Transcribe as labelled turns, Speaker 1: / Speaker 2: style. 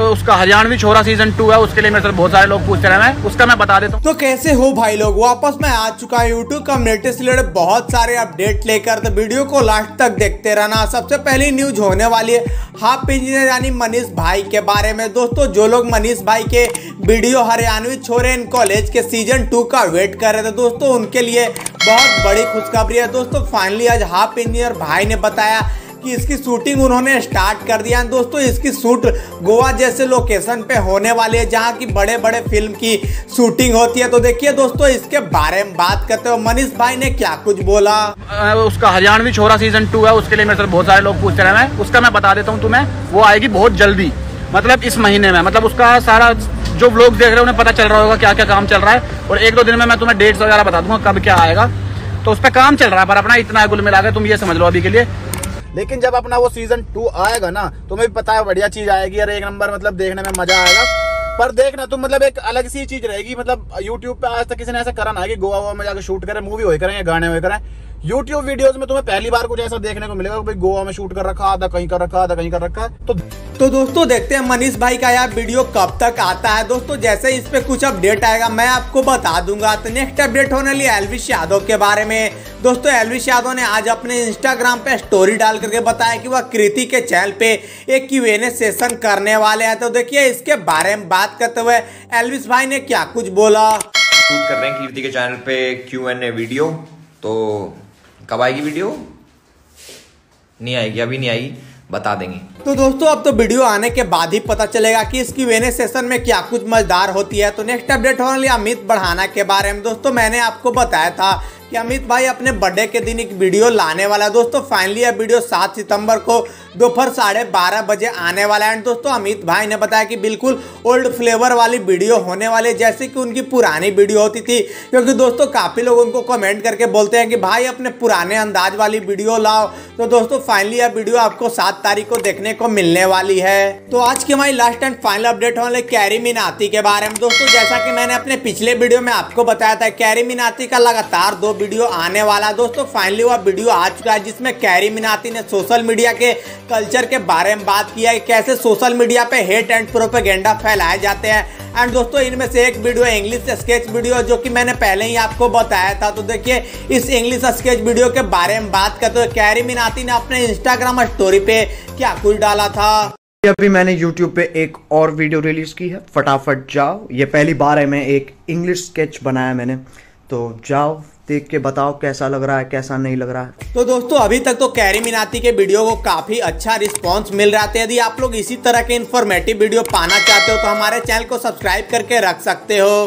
Speaker 1: उसका हरियाणवी छोरा season two है, उसके लिए मेरे से बहुत सारे लोग पूछते रहे हैं। उसका मैं बता देता हूँ।
Speaker 2: तो कैसे हो भाई लोग? वापस मैं आ चुका है यूट्यूब कम्युनिटी से बहुत सारे अपडेट लेकर। तो वीडियो को लास्ट तक देखते रहना। सबसे पहली न्यूज़ होने वाली है हाफ़ इंजीनियर यानी मनीष भाई के बारे में। दोस्तों, जो लोग मनीष भाई के वीडियो हरियाणवी छोरे इन कॉलेज के सीज़न टू का वेट कर रहे थे, दोस्तों, उनके लिए बहुत बड़ी खुशखबरी है। दोस्तों फाइनली आज हाफ़ इंजीनियर भाई ने बताया कि इसकी शूटिंग उन्होंने स्टार्ट कर दिया। दोस्तों, इसकी शूट गोवा जैसे लोकेशन पे होने वाली है, जहाँ की बड़े बड़े फ़िल्म की शूटिंग होती है। तो देखिए दोस्तों, इसके बारे में बात करते हो मनीष भाई ने क्या कुछ बोला?
Speaker 1: उसका हरियाणवी छोरा सीज़न टू है, उसके लिए मेरे बहुत सारे लोग पूछते रहे हैं। उसका मैं बता देता हूँ तुम्हें, वो आएगी बहुत जल्दी। मतलब इस महीने में। मतलब उसका सारा जो लोग देख रहे हैं, उन्हें पता चल रहा होगा क्या क्या काम चल रहा है। और एक दो दिन में मैं तुम्हें डेट्स वगैरह बता दूँगा कब क्या आएगा। तो उस पर काम चल रहा है, पर अपना इतना गुल मिला के तुम ये समझ लो अभी के लिए लेकिन जब अपना वो सीज़न टू आएगा ना, तुम्हें भी पता है बढ़िया चीज़ आएगी अरे एक नंबर मतलब देखने में मज़ा आएगा। पर देखना, तुम मतलब एक अलग सी चीज़ रहेगी मतलब यूट्यूब पे आज तक किसी ने ऐसा करा ना कि गोवा में जाकर शूट करें मूवी हो करें गाने हो करें। यूट्यूब वीडियोस में तुम्हें पहली बार कुछ ऐसा देखने को मिलेगा भाई गोवा में शूट कर रखा आधा कहीं कर रखा आधा कहीं कर रखा तो
Speaker 2: तो दोस्तों देखते हैं मनीष भाई का यार वीडियो कब तक आता है। दोस्तों जैसे इस पे कुछ अपडेट आएगा मैं आपको बता दूँगा तो नेक्स्ट अपडेट होने लिए एलविश यादव के बारे में। दोस्तों एलविश यादव ने आज अपने इंस्टाग्राम पे स्टोरी डाल करके बताया कि वह कृति के चैनल पे एक क्यू एन सेशन करने वाले हैं। तो देखिए इसके बारे में बात करते हुए एलविश भाई ने क्या कुछ बोला?
Speaker 3: शूट कर रहे हैं कीर्ति के चैनल पे क्यू एन ए वीडियो तो कब आएगी वीडियो? नहीं आएगी, अभी नहीं आएगी बता देंगे।
Speaker 2: तो दोस्तों, अब तो वीडियो आने के बाद ही पता चलेगा कि इसकी वेने सेशन में क्या कुछ मजदार होती है। तो नेक्स्ट अपडेट होने लिया अमित बढ़ाना के बारे में। दोस्तों, मैंने आपको बताया था कि अमित भाई अपने बर्थडे के दिन एक वीडियो लाने वाला है। दोस्तों फाइनली यह वीडियो सात सितंबर को दोपहर साढ़े बारह बजे आने वाला है। एंड दोस्तों, अमित भाई ने बताया कि बिल्कुल ओल्ड फ्लेवर वाली वीडियो होने वाली जैसे कि उनकी पुरानी वीडियो होती थी। क्योंकि दोस्तों, काफ़ी लोग उनको कमेंट करके बोलते हैं कि, भाई, अपने पुराने अंदाज वाली वीडियो लाओ। तो दोस्तों फाइनली यह वीडियो आपको सात तारीख को देखने को मिलने वाली है। तो आज की हमारी लास्ट एंड फाइनल अपडेट होने वाले कैरी मिनाती के बारे में। दोस्तों, जैसा कि मैंने अपने पिछले वीडियो में आपको बताया था, कैरी मिनाती का लगातार दो वीडियो आने वाला दोस्तों फाइनली वह वीडियो आ चुका है, जिसमें कैरी मिनाती ने सोशल मीडिया के कल्चर के बारे में बात किया है कैसे सोशल मीडिया पे हेट एंड प्रोपेगेंडा फैलाए जाते हैं। एंड दोस्तों, इनमें से एक वीडियो इंग्लिश स्केच वीडियो जो कि मैंने पहले ही आपको बताया था। तो देखिए, इस इंग्लिश स्केच वीडियो के बारे में बात करते हुए कैरी मिनाती ने अपने इंस्टाग्राम स्टोरी पे क्या कुछ डाला था?
Speaker 4: अभी मैंने YouTube पे एक और वीडियो रिलीज़ की है। फटाफट जाओ। ये पहली बार है, मैं एक इंग्लिश स्केच बनाया मैंने। तो जाओ देख के बताओ कैसा लग रहा है, कैसा नहीं लग रहा है।
Speaker 2: तो दोस्तों, अभी तक तो कैरी मिनाती के वीडियो को काफ़ी अच्छा रिस्पांस मिल रहा था। यदि आप लोग इसी तरह के इन्फॉर्मेटिव वीडियो पाना चाहते हो तो हमारे चैनल को सब्सक्राइब करके रख सकते हो।